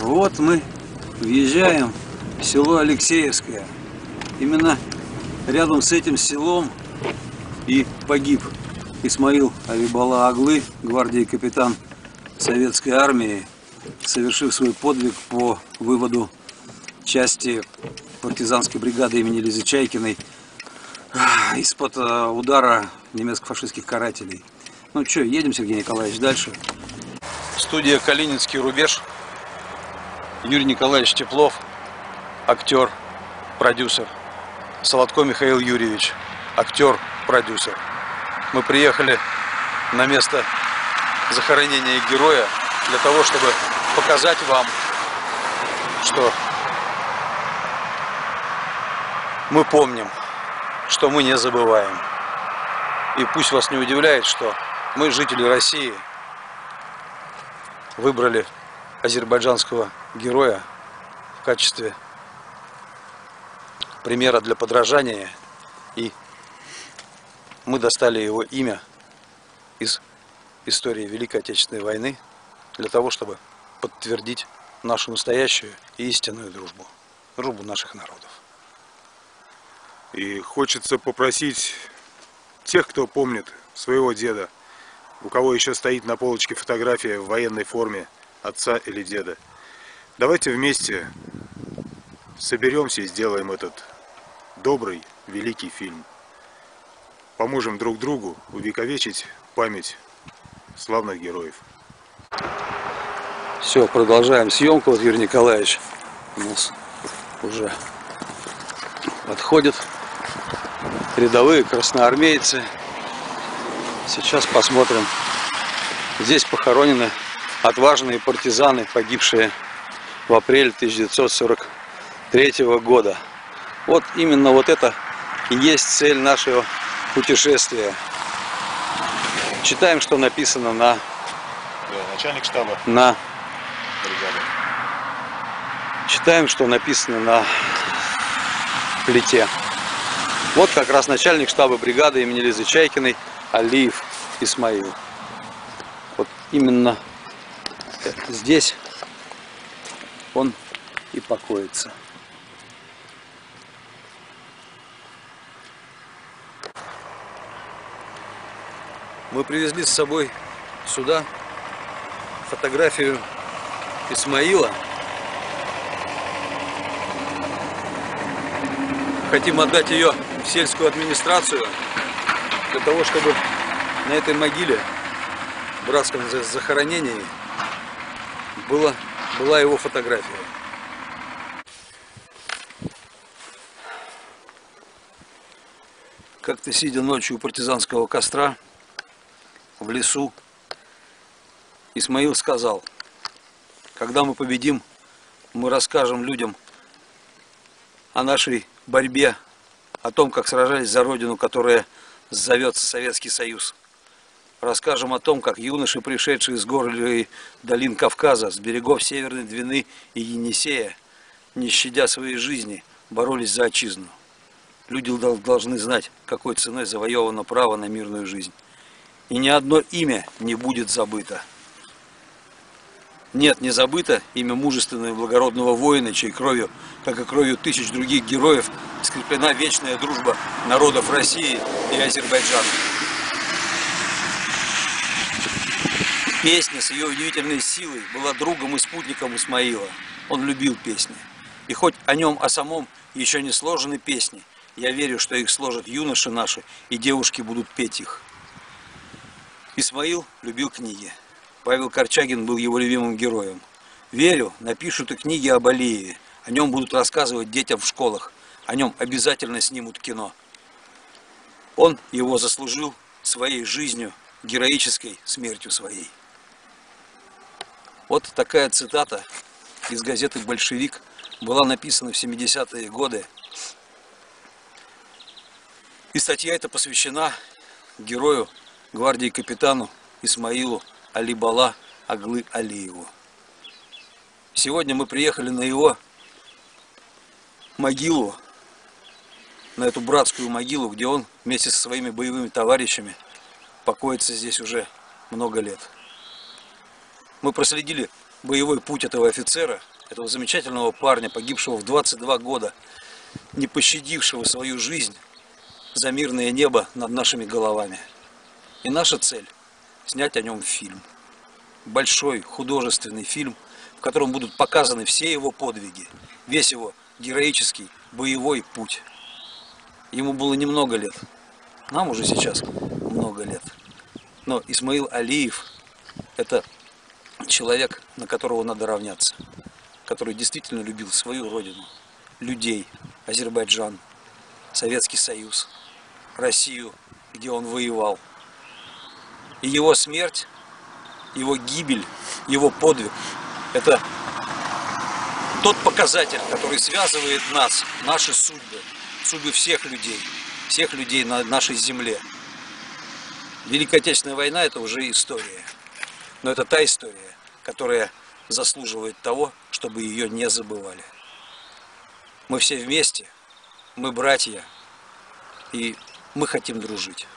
Вот мы въезжаем в село Алексеевское. Именно рядом с этим селом и погиб Исмаил Алибала Аглы, гвардии капитан советской армии, совершив свой подвиг по выводу части партизанской бригады имени Лизы Чайкиной из-под а, удара немецко-фашистских карателей. Ну что, едем, Сергей Николаевич, дальше. Студия «Калининский рубеж». Юрий Николаевич Теплов, актер, продюсер. Солодко Михаил Юрьевич, актер, продюсер. Мы приехали на место захоронения героя для того, чтобы показать вам, что мы помним, что мы не забываем. И пусть вас не удивляет, что мы, жители России, выбрали азербайджанского героя в качестве примера для подражания. И мы достали его имя из истории Великой Отечественной войны для того, чтобы подтвердить нашу настоящую и истинную дружбу. Дружбу наших народов. И хочется попросить тех, кто помнит своего деда, у кого еще стоит на полочке фотография в военной форме отца или деда. Давайте вместе соберемся и сделаем этот добрый, великий фильм. Поможем друг другу увековечить память славных героев. Все, продолжаем съемку. Вот Юрий Николаевич у нас уже отходит. Рядовые красноармейцы. Сейчас посмотрим. Здесь похоронены отважные партизаны, погибшие в апреле 1943 года. Вот именно вот это и есть цель нашего путешествия. Читаем, что написано на, начальник штаба на бригады. читаем, что написано на плите. Вот как раз начальник штаба бригады имени Лизы Чайкиной Алиев Исмаил. Вот именно здесь он и покоится. Мы привезли с собой сюда фотографию Исмаила. Хотим отдать ее в сельскую администрацию для того, чтобы на этой могиле братском захоронении было, была его фотография. Как-то сидя ночью у партизанского костра, в лесу, Исмаил сказал, когда мы победим, мы расскажем людям о нашей борьбе, о том, как сражались за родину, которая зовется Советский Союз. Расскажем о том, как юноши, пришедшие с гор и долин Кавказа, с берегов Северной Двины и Енисея, не щадя своей жизни, боролись за отчизну. Люди должны знать, какой ценой завоевано право на мирную жизнь и ни одно имя не будет забыто. Нет, не забыто имя мужественного и благородного воина, чьей кровью, как и кровью тысяч других героев, скреплена вечная дружба народов России и Азербайджана. Песня с ее удивительной силой была другом и спутником Исмаила. Он любил песни. И хоть о нем, о самом еще не сложены песни, я верю, что их сложат юноши наши, и девушки будут петь их. Исмаил любил книги. Павел Корчагин был его любимым героем. Верю, напишут и книги об Алиеве. О нем будут рассказывать детям в школах. О нем обязательно снимут кино. Он его заслужил своей жизнью, героической смертью своей. Вот такая цитата из газеты «Большевик» была написана в 70-е годы. И статья эта посвящена герою гвардии капитану Исмаилу Алибала Аглы Алиеву. Сегодня мы приехали на его могилу на эту братскую могилу, где он вместе со своими боевыми товарищами покоится здесь уже много лет. Мы проследили боевой путь этого офицера, этого замечательного парня, погибшего в 22 года, не пощадившего свою жизнь за мирное небо над нашими головами. И наша цель – снять о нем фильм. Большой художественный фильм, в котором будут показаны все его подвиги, весь его героический боевой путь. Ему было немного лет, нам уже сейчас много лет. Но Исмаил Алиев – это человек, на которого надо равняться, который действительно любил свою родину, людей, Азербайджан, Советский Союз, Россию, где он воевал. И его смерть, его гибель, его подвиг – это тот показатель, который связывает нас, наши судьбы, судьбы всех людей, всех людей на нашей земле. Великая Отечественная война – это уже история. Но это та история, которая заслуживает того, чтобы ее не забывали. Мы все вместе, мы братья, и мы хотим дружить.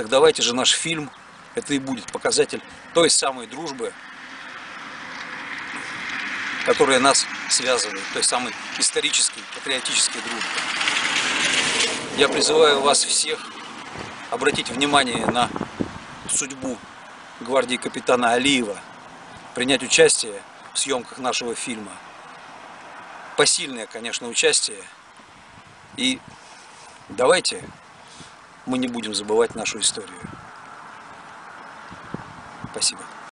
Так давайте же наш фильм, это и будет показатель той самой дружбы, которая нас связывает, той самой исторической, патриотической дружбы. Я призываю вас всех обратить внимание на судьбу гвардии капитана Алиева, принять участие в съемках нашего фильма. Посильное, конечно, участие. И давайте мы не будем забывать нашу историю. Спасибо.